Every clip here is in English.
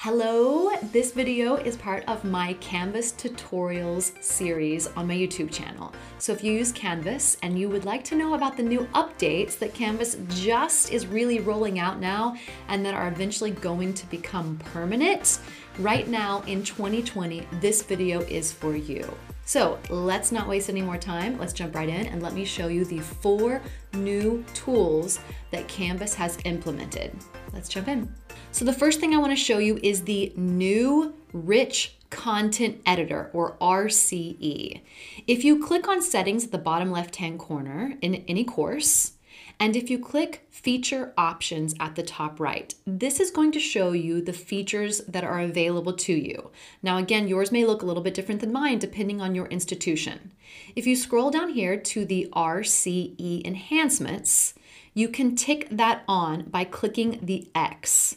Hello, this video is part of my Canvas tutorials series on my YouTube channel. So if you use Canvas and you would like to know about the new updates that Canvas just is really rolling out now and that are eventually going to become permanent, right now in 2020, this video is for you. So let's not waste any more time. Let's jump right in and let me show you the four new tools that Canvas has implemented. Let's jump in. So the first thing I wanna show you is the new Rich Content Editor, or RCE. If you click on settings at the bottom left-hand corner in any course, and if you click feature options at the top right, this is going to show you the features that are available to you. Now again, yours may look a little bit different than mine depending on your institution. If you scroll down here to the RCE enhancements, you can tick that on by clicking the X.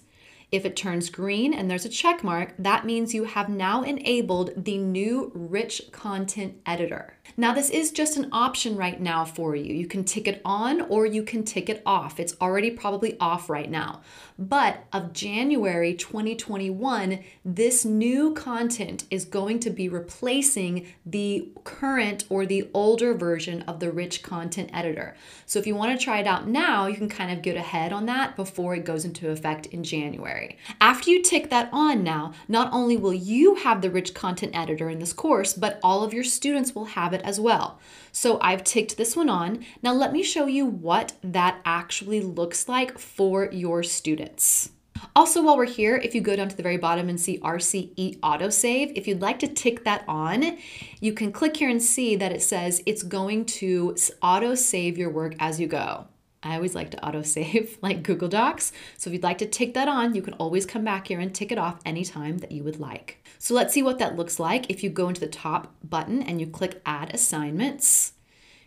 If it turns green and there's a check mark, that means you have now enabled the new rich content editor. Now this is just an option right now for you. You can tick it on or you can tick it off. It's already probably off right now. But of January 2021, this new content is going to be replacing the current or the older version of the rich content editor. So if you want to try it out now, you can kind of get ahead on that before it goes into effect in January. After you tick that on now, not only will you have the rich content editor in this course, but all of your students will have it as well. So I've ticked this one on. Now let me show you what that actually looks like for your students. Also, while we're here, if you go down to the very bottom and see RCE autosave, if you'd like to tick that on, you can click here and see that it says it's going to auto save your work as you go. I always like to autosave like Google Docs. So if you'd like to tick that on, you can always come back here and tick it off anytime that you would like. So let's see what that looks like if you go into the top button and you click Add Assignments.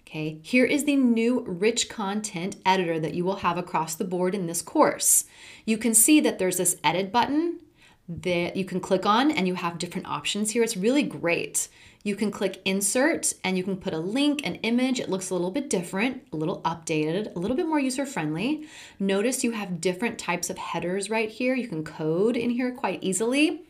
Okay, here is the new rich content editor that you will have across the board in this course. You can see that there's this edit button that you can click on and you have different options here. It's really great. You can click insert and you can put a link, an image. It looks a little bit different, a little updated, a little bit more user friendly. Notice you have different types of headers right here. You can code in here quite easily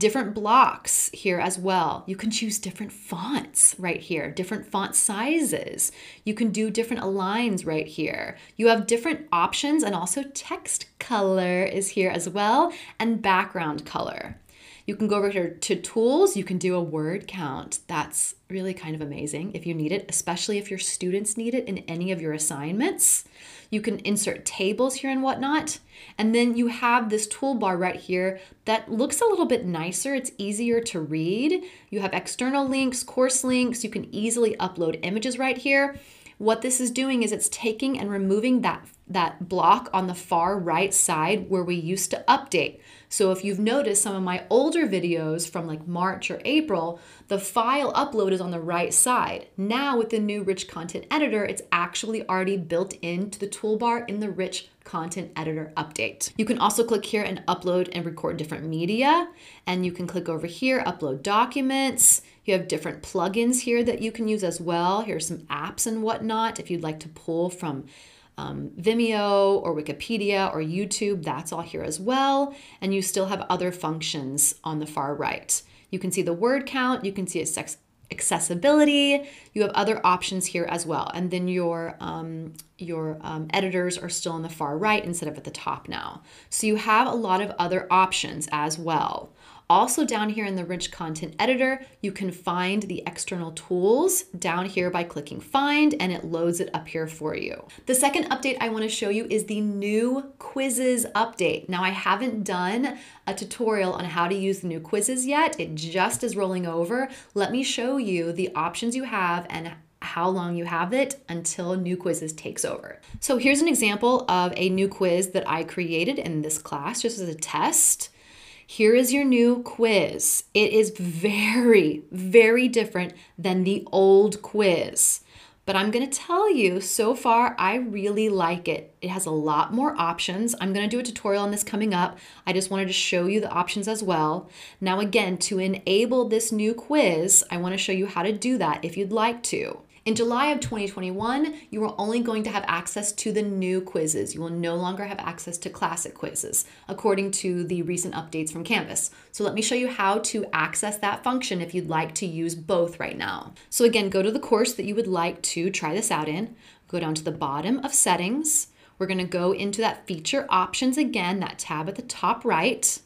different blocks here as well. You can choose different fonts right here, different font sizes. You can do different aligns right here. You have different options and also text color is here as well and background color. You can go over here to tools. You can do a word count. That's really kind of amazing if you need it, especially if your students need it in any of your assignments. You can insert tables here and whatnot. And then you have this toolbar right here that looks a little bit nicer. It's easier to read. You have external links, course links. You can easily upload images right here. What this is doing is it's taking and removing that, that block on the far right side where we used to update. So if you've noticed some of my older videos from like March or April, the file upload is on the right side. Now with the new Rich Content Editor, it's actually already built into the toolbar in the Rich Content Editor update. You can also click here and upload and record different media. And you can click over here, upload documents. You have different plugins here that you can use as well. Here's some apps and whatnot if you'd like to pull from um, Vimeo or Wikipedia or YouTube, that's all here as well. And you still have other functions on the far right. You can see the word count, you can see accessibility, you have other options here as well. And then your, um, your um, editors are still on the far right instead of at the top now. So you have a lot of other options as well. Also down here in the Rich Content Editor, you can find the external tools down here by clicking find and it loads it up here for you. The second update I wanna show you is the new quizzes update. Now I haven't done a tutorial on how to use the new quizzes yet. It just is rolling over. Let me show you the options you have and how long you have it until new quizzes takes over. So here's an example of a new quiz that I created in this class just as a test. Here is your new quiz. It is very, very different than the old quiz. But I'm going to tell you, so far, I really like it. It has a lot more options. I'm going to do a tutorial on this coming up. I just wanted to show you the options as well. Now, again, to enable this new quiz, I want to show you how to do that if you'd like to. In July of 2021, you are only going to have access to the new quizzes. You will no longer have access to classic quizzes, according to the recent updates from Canvas. So let me show you how to access that function if you'd like to use both right now. So again, go to the course that you would like to try this out in, go down to the bottom of settings. We're gonna go into that feature options again, that tab at the top right.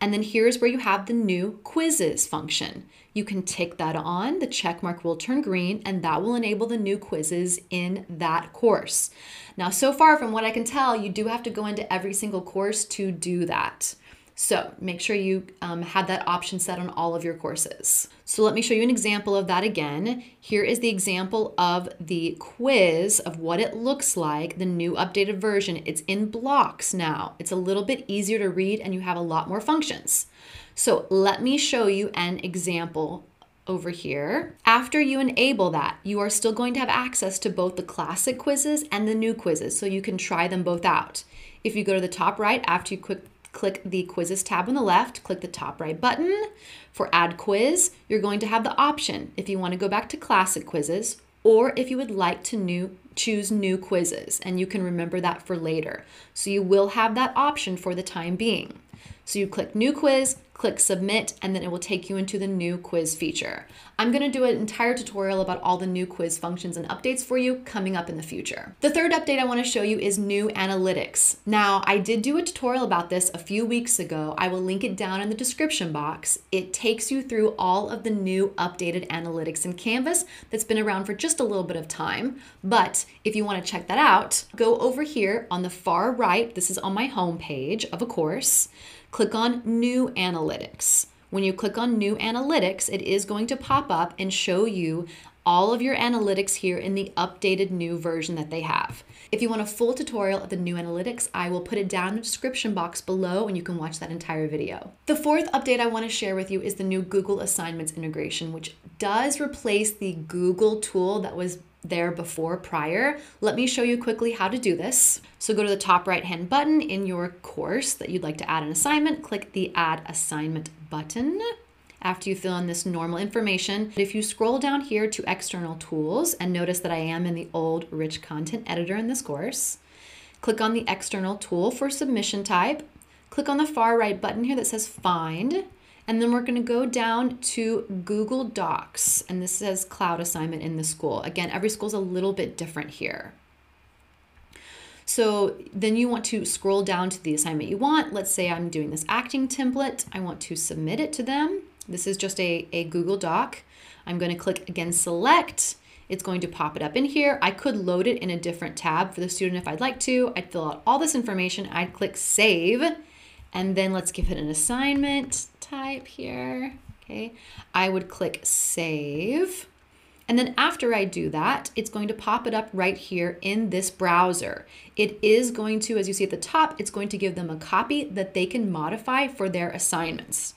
And then here's where you have the new quizzes function. You can tick that on, the check mark will turn green, and that will enable the new quizzes in that course. Now, so far from what I can tell, you do have to go into every single course to do that. So make sure you um, have that option set on all of your courses. So let me show you an example of that again. Here is the example of the quiz of what it looks like, the new updated version. It's in blocks now. It's a little bit easier to read and you have a lot more functions. So let me show you an example over here. After you enable that, you are still going to have access to both the classic quizzes and the new quizzes, so you can try them both out. If you go to the top right after you click click the quizzes tab on the left, click the top right button. For add quiz, you're going to have the option if you want to go back to classic quizzes or if you would like to new choose new quizzes and you can remember that for later. So you will have that option for the time being. So you click new quiz, click submit, and then it will take you into the new quiz feature. I'm gonna do an entire tutorial about all the new quiz functions and updates for you coming up in the future. The third update I wanna show you is new analytics. Now, I did do a tutorial about this a few weeks ago. I will link it down in the description box. It takes you through all of the new updated analytics in Canvas that's been around for just a little bit of time. But if you wanna check that out, go over here on the far right. This is on my home page of a course click on New Analytics. When you click on New Analytics, it is going to pop up and show you all of your analytics here in the updated new version that they have. If you want a full tutorial of the new analytics, I will put it down in the description box below and you can watch that entire video. The fourth update I want to share with you is the new Google Assignments integration, which does replace the Google tool that was there before prior. Let me show you quickly how to do this. So go to the top right hand button in your course that you'd like to add an assignment, click the add assignment button after you fill in this normal information. If you scroll down here to external tools and notice that I am in the old rich content editor in this course, click on the external tool for submission type, click on the far right button here that says find, and then we're going to go down to Google Docs. And this says cloud assignment in the school. Again, every school is a little bit different here. So then you want to scroll down to the assignment you want. Let's say I'm doing this acting template. I want to submit it to them. This is just a, a Google Doc. I'm going to click again, select. It's going to pop it up in here. I could load it in a different tab for the student if I'd like to. I'd fill out all this information. I'd click save. And then let's give it an assignment type here. Okay, I would click save. And then after I do that, it's going to pop it up right here in this browser. It is going to, as you see at the top, it's going to give them a copy that they can modify for their assignments.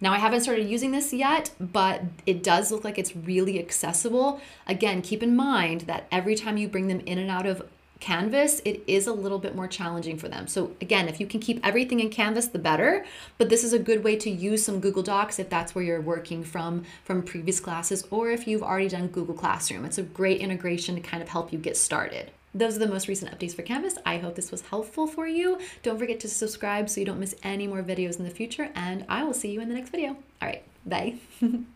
Now I haven't started using this yet, but it does look like it's really accessible. Again, keep in mind that every time you bring them in and out of Canvas, it is a little bit more challenging for them. So again, if you can keep everything in Canvas, the better, but this is a good way to use some Google Docs if that's where you're working from from previous classes or if you've already done Google Classroom. It's a great integration to kind of help you get started. Those are the most recent updates for Canvas. I hope this was helpful for you. Don't forget to subscribe so you don't miss any more videos in the future, and I will see you in the next video. All right, bye.